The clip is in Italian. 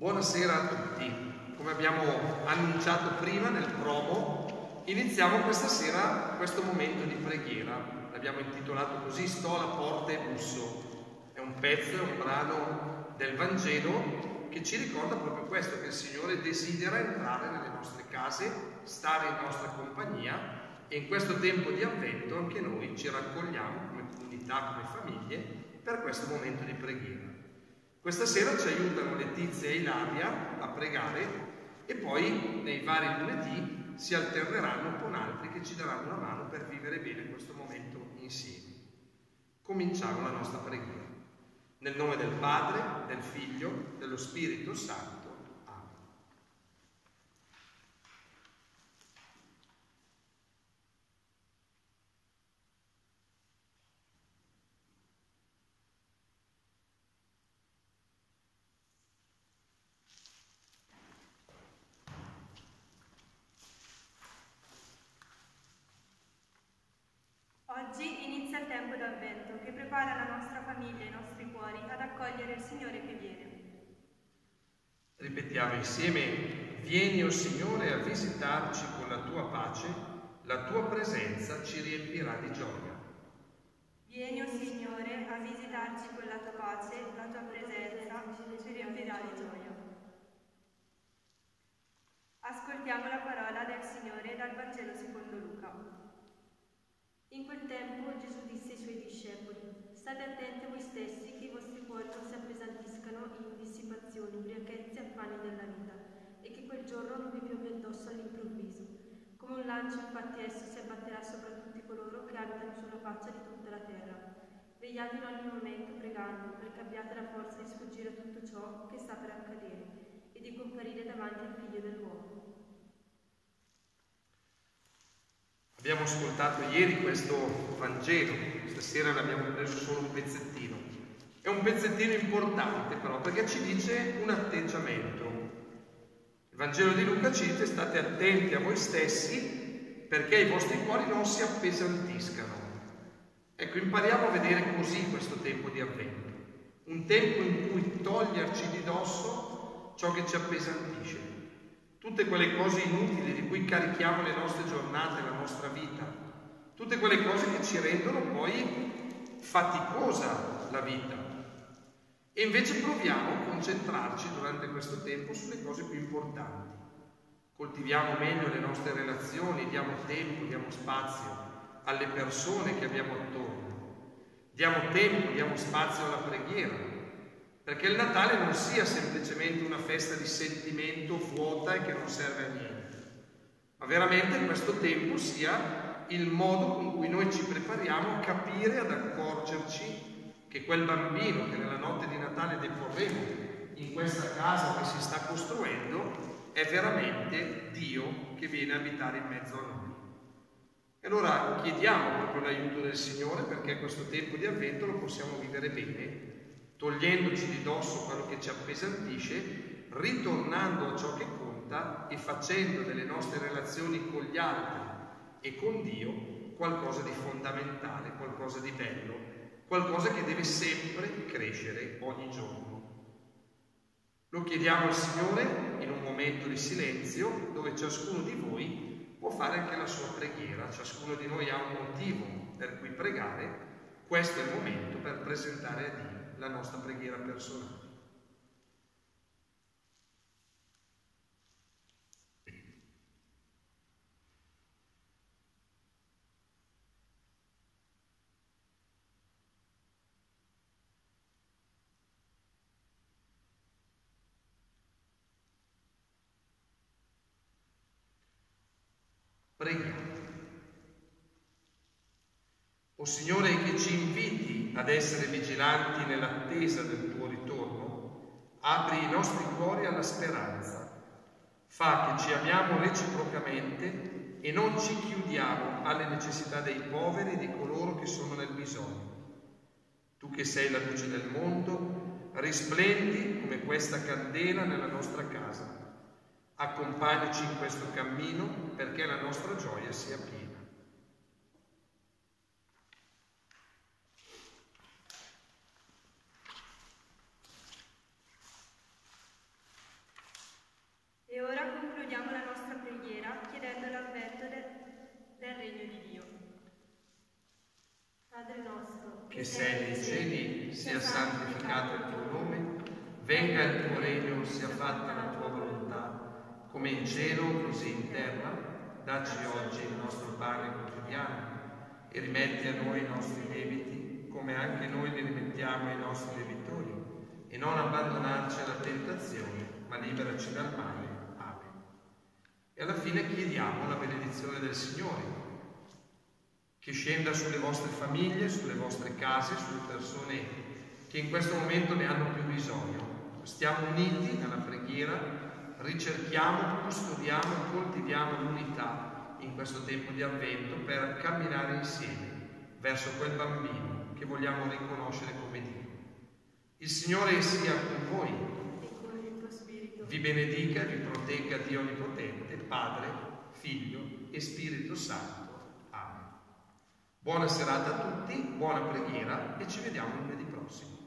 Buonasera a tutti. Come abbiamo annunciato prima nel promo, iniziamo questa sera questo momento di preghiera. L'abbiamo intitolato così Sto alla porta e busso. È un pezzo, è un brano del Vangelo che ci ricorda proprio questo, che il Signore desidera entrare nelle nostre case, stare in nostra compagnia e in questo tempo di avvento anche noi ci raccogliamo come comunità, come famiglie, per questo momento di preghiera. Questa sera ci aiutano Letizia e Ilaria a pregare e poi nei vari lunedì si alterneranno con altri che ci daranno una mano per vivere bene questo momento insieme. Cominciamo la nostra preghiera. Nel nome del Padre, del Figlio, dello Spirito Santo. Prepara la nostra famiglia e i nostri cuori ad accogliere il Signore che viene. Ripetiamo insieme, vieni o oh Signore a visitarci con la tua pace, la tua presenza ci riempirà di gioia. Vieni o oh Signore a visitarci con la tua pace, la tua presenza ci riempirà di gioia. Ascoltiamo la parola del Signore dal Vangelo secondo Luca. In quel tempo Gesù disse ai suoi discepoli, State attenti voi stessi che i vostri cuori non si appesantiscano in dissipazioni, ubriachezze e affanni della vita, e che quel giorno non vi piove addosso all'improvviso. Come un lancio, infatti, esso si abbatterà sopra tutti coloro che abitano sulla faccia di tutta la terra. Vegliate in ogni momento pregando, perché abbiate la forza di sfuggire a tutto ciò che sta per accadere e di comparire davanti al Figlio dell'uomo. Abbiamo ascoltato ieri questo Vangelo, stasera ne abbiamo preso solo un pezzettino. È un pezzettino importante però perché ci dice un atteggiamento. Il Vangelo di Luca ci dice state attenti a voi stessi perché i vostri cuori non si appesantiscano. Ecco, impariamo a vedere così questo tempo di avvento. Un tempo in cui toglierci di dosso ciò che ci appesantisce tutte quelle cose inutili di cui carichiamo le nostre giornate, la nostra vita, tutte quelle cose che ci rendono poi faticosa la vita. E invece proviamo a concentrarci durante questo tempo sulle cose più importanti. Coltiviamo meglio le nostre relazioni, diamo tempo, diamo spazio alle persone che abbiamo attorno. Diamo tempo, diamo spazio alla preghiera, perché il Natale non sia semplicemente una festa di sentimento vuota e che non serve a niente, ma veramente questo tempo sia il modo con cui noi ci prepariamo a capire, ad accorgerci che quel bambino che nella notte di Natale deporremo in questa casa che si sta costruendo è veramente Dio che viene a abitare in mezzo a noi. E allora chiediamo proprio l'aiuto del Signore perché questo tempo di avvento lo possiamo vivere bene togliendoci di dosso quello che ci appesantisce, ritornando a ciò che conta e facendo delle nostre relazioni con gli altri e con Dio qualcosa di fondamentale, qualcosa di bello, qualcosa che deve sempre crescere ogni giorno. Lo chiediamo al Signore in un momento di silenzio dove ciascuno di voi può fare anche la sua preghiera, ciascuno di noi ha un motivo per cui pregare, questo è il momento per presentare a Dio la nostra preghiera personale. Preghiamo. O Signore che ci inviti ad essere vigilanti nell'attesa del tuo ritorno, apri i nostri cuori alla speranza, fa che ci amiamo reciprocamente e non ci chiudiamo alle necessità dei poveri e di coloro che sono nel bisogno. Tu che sei la luce del mondo, risplendi come questa candela nella nostra casa. Accompagnaci in questo cammino perché la nostra gioia sia piena. Che sei nei cieli, sia santificato il tuo nome, venga il tuo regno, sia fatta la tua volontà, come in cielo così in terra. Dacci oggi il nostro pane quotidiano e rimetti a noi i nostri debiti, come anche noi li rimettiamo ai nostri debitori, e non abbandonarci alla tentazione, ma liberaci dal male. Amen. E alla fine chiediamo la benedizione del Signore che scenda sulle vostre famiglie, sulle vostre case, sulle persone che in questo momento ne hanno più bisogno. Stiamo uniti nella preghiera, ricerchiamo, custodiamo, coltiviamo l'unità in questo tempo di avvento per camminare insieme verso quel bambino che vogliamo riconoscere come Dio. Il Signore sia con voi. Vi benedica e vi protegga Dio Onnipotente, Padre, Figlio e Spirito Santo. Buona serata a tutti, buona preghiera e ci vediamo lunedì prossimo.